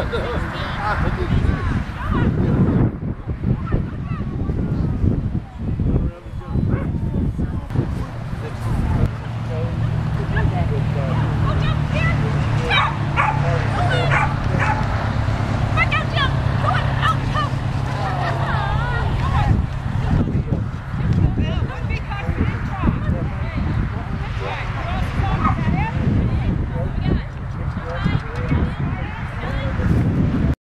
Ah, tudo.